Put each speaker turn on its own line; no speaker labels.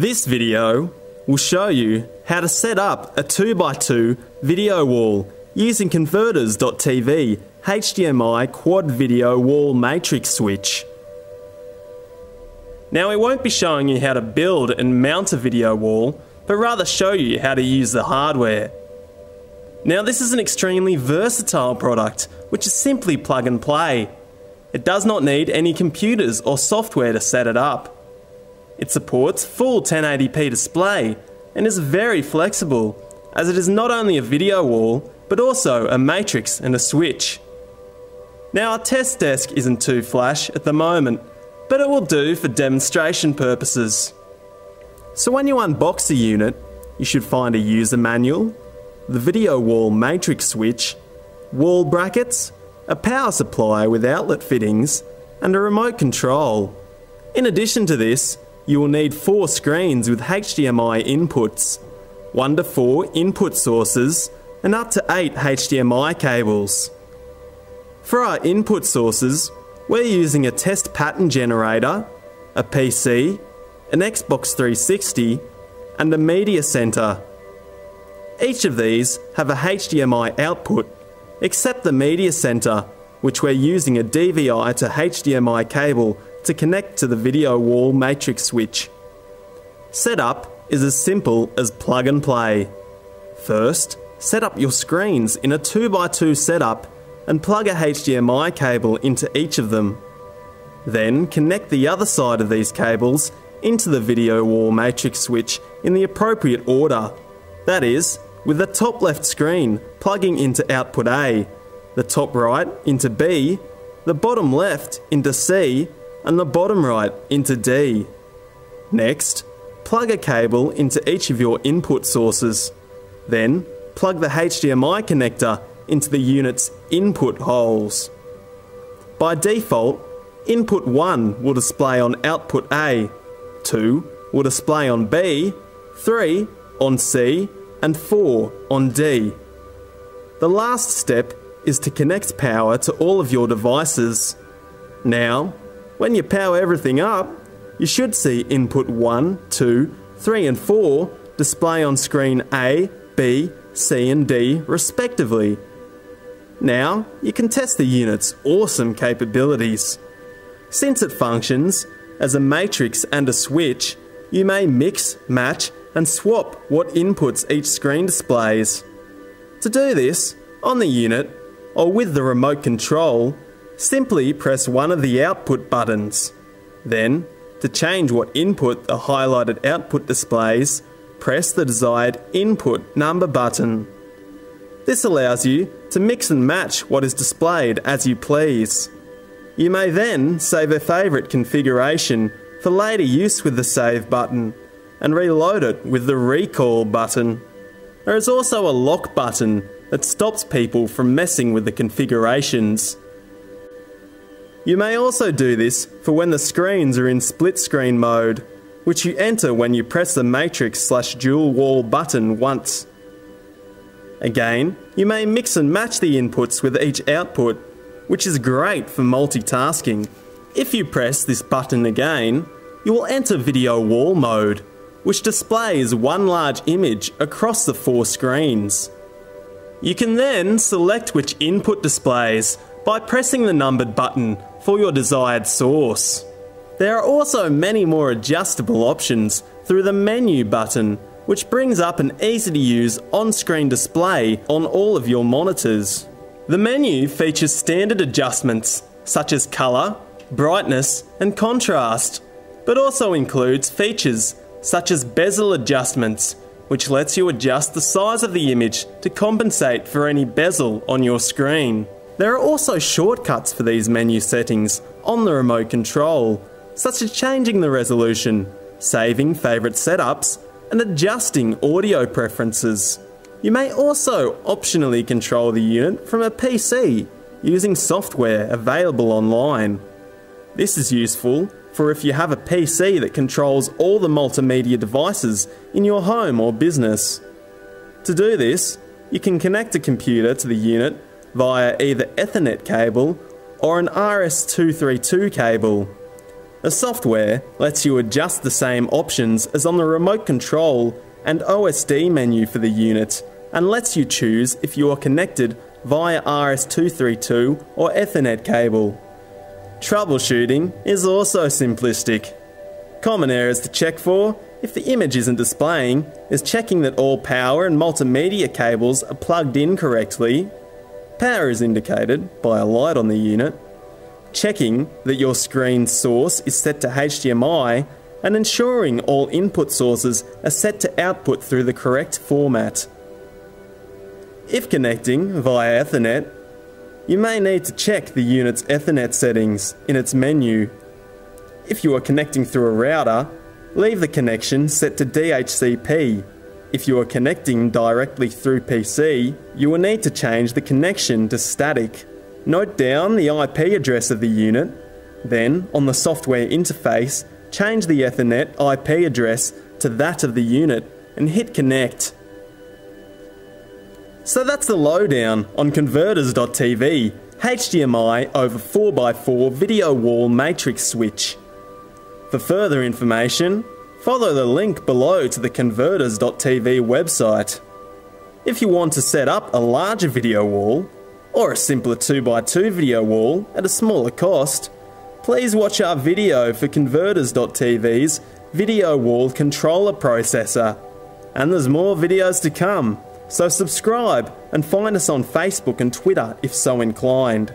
This video will show you how to set up a 2x2 video wall using converters.tv HDMI quad video wall matrix switch. Now we won't be showing you how to build and mount a video wall, but rather show you how to use the hardware. Now this is an extremely versatile product, which is simply plug and play. It does not need any computers or software to set it up. It supports full 1080p display and is very flexible, as it is not only a video wall, but also a matrix and a switch. Now our test desk isn't too flash at the moment, but it will do for demonstration purposes. So when you unbox the unit, you should find a user manual, the video wall matrix switch, wall brackets, a power supply with outlet fittings, and a remote control. In addition to this, you will need four screens with HDMI inputs, 1 to 4 input sources, and up to 8 HDMI cables. For our input sources, we're using a test pattern generator, a PC, an Xbox 360, and a media center. Each of these have a HDMI output, except the media center, which we're using a DVI to HDMI cable to connect to the video wall matrix switch. Setup is as simple as plug and play. First, set up your screens in a 2x2 setup and plug a HDMI cable into each of them. Then connect the other side of these cables into the video wall matrix switch in the appropriate order. That is, with the top left screen plugging into output A, the top right into B, the bottom left into C, and the bottom right into D. Next, plug a cable into each of your input sources. Then, plug the HDMI connector into the unit's input holes. By default, input 1 will display on output A, 2 will display on B, 3 on C, and 4 on D. The last step is to connect power to all of your devices. Now, when you power everything up, you should see input 1, 2, 3 and 4 display on screen A, B, C and D respectively. Now, you can test the unit's awesome capabilities. Since it functions as a matrix and a switch, you may mix, match, and swap what inputs each screen displays. To do this, on the unit, or with the remote control, simply press one of the output buttons. Then, to change what input the highlighted output displays, press the desired input number button. This allows you to mix and match what is displayed as you please. You may then save a favourite configuration for later use with the save button and reload it with the recall button. There is also a lock button that stops people from messing with the configurations. You may also do this for when the screens are in split screen mode, which you enter when you press the matrix slash dual wall button once. Again, you may mix and match the inputs with each output, which is great for multitasking. If you press this button again, you will enter video wall mode, which displays one large image across the four screens. You can then select which input displays by pressing the numbered button for your desired source. There are also many more adjustable options through the menu button, which brings up an easy to use on screen display on all of your monitors. The menu features standard adjustments such as colour, brightness, and contrast, but also includes features such as bezel adjustments, which lets you adjust the size of the image to compensate for any bezel on your screen. There are also shortcuts for these menu settings on the remote control, such as changing the resolution, saving favourite setups, and adjusting audio preferences. You may also optionally control the unit from a PC using software available online. This is useful for if you have a PC that controls all the multimedia devices in your home or business. To do this, you can connect a computer to the unit via either Ethernet cable or an RS-232 cable. The software lets you adjust the same options as on the remote control and OSD menu for the unit and lets you choose if you are connected via RS232 or Ethernet cable. Troubleshooting is also simplistic. Common errors to check for if the image isn't displaying is checking that all power and multimedia cables are plugged in correctly. Power is indicated by a light on the unit. Checking that your screen source is set to HDMI and ensuring all input sources are set to output through the correct format. If connecting via Ethernet, you may need to check the unit's Ethernet settings in its menu. If you are connecting through a router, leave the connection set to DHCP. If you are connecting directly through PC, you will need to change the connection to static. Note down the IP address of the unit, then on the software interface, change the Ethernet IP address to that of the unit and hit connect. So that's the lowdown on converters.tv, HDMI over 4x4 video wall matrix switch. For further information, follow the link below to the converters.tv website. If you want to set up a larger video wall, or a simpler 2x2 video wall at a smaller cost, please watch our video for converters.tv's video wall controller processor. And there's more videos to come, so subscribe and find us on Facebook and Twitter if so inclined.